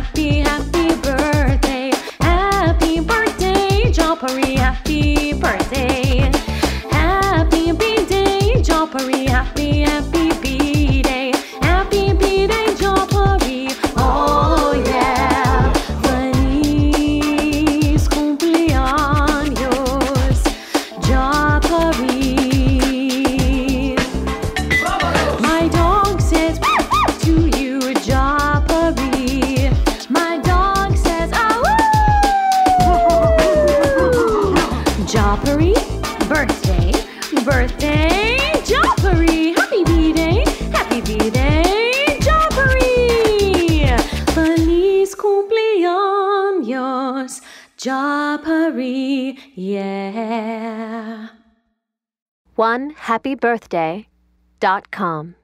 happy, happy birthday. Happy birthday, Japaree, happy birthday. Happy birthday, Japaree, happy, happy Japaree, birthday, birthday, Japaree. Happy B-Day, happy B-Day, Japaree. Feliz cumpleaños, Japaree, yeah. One happy birthday dot com.